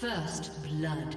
First blood.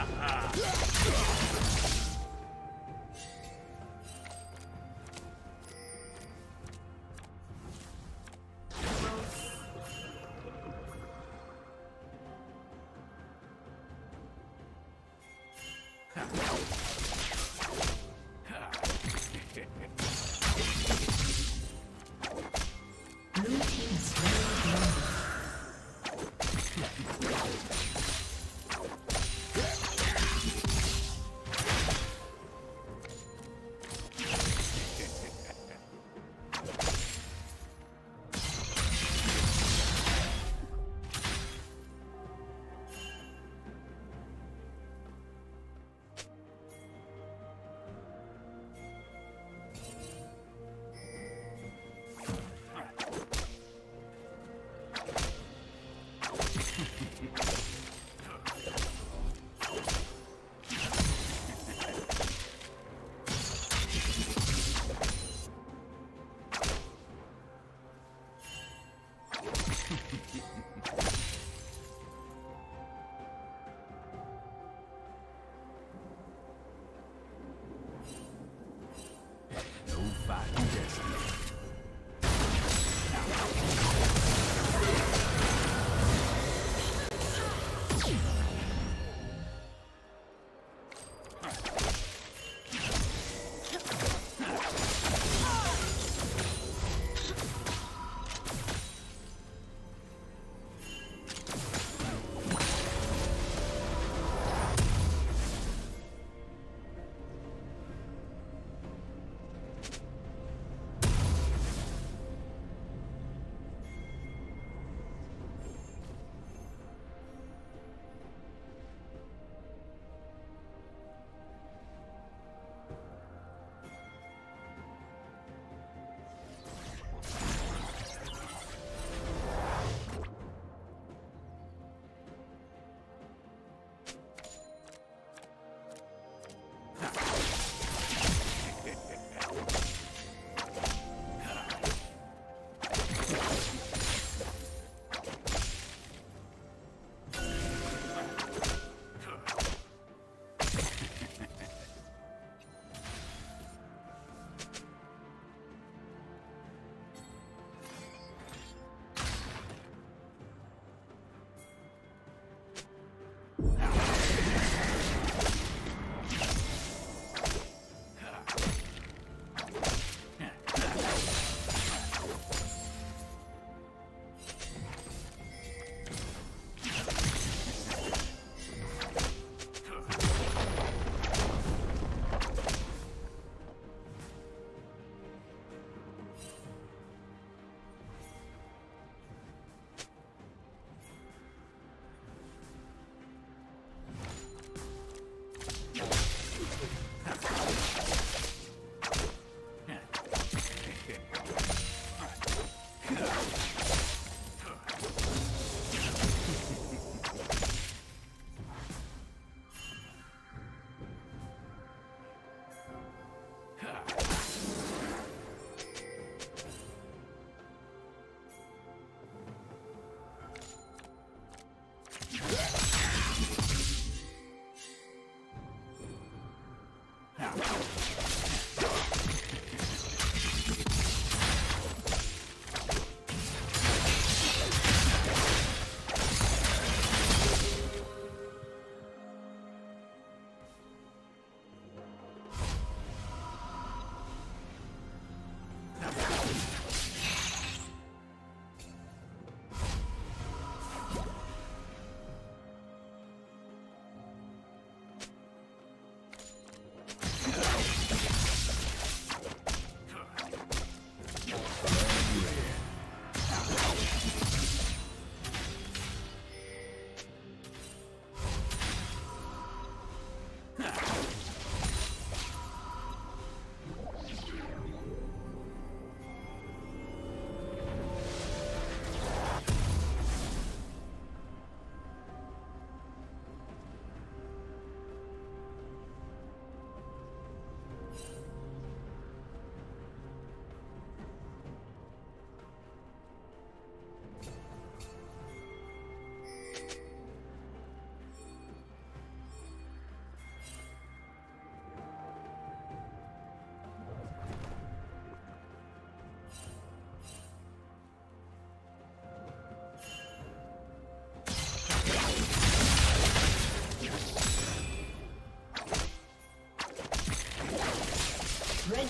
Ha ha ha!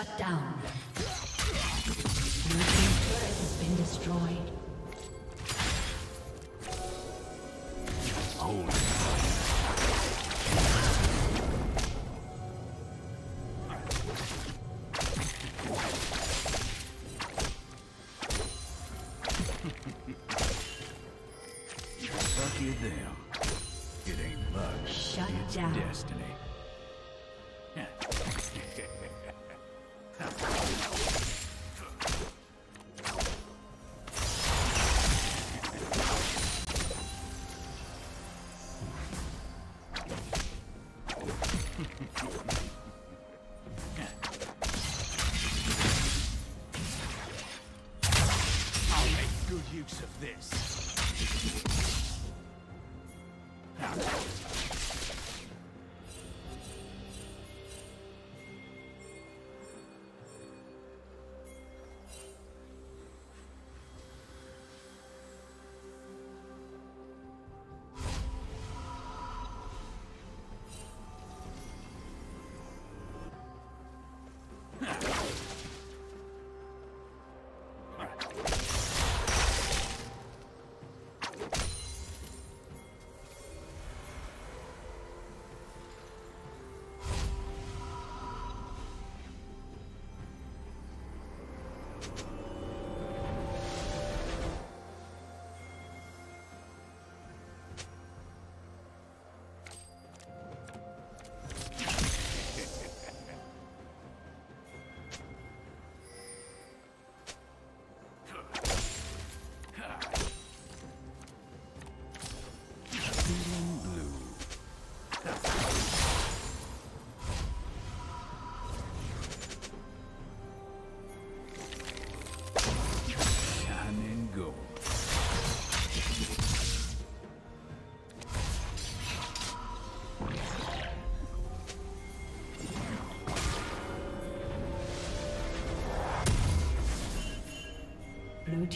Shut down. Your turret has been destroyed. Lucky them. It ain't luck. Shut it's down. destiny.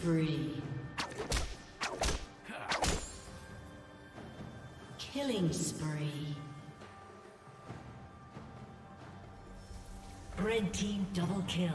Spree. Killing spree. Red team double kill.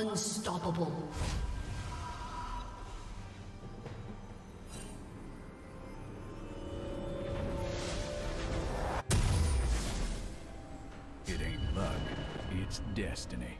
Unstoppable. It ain't luck, it's destiny.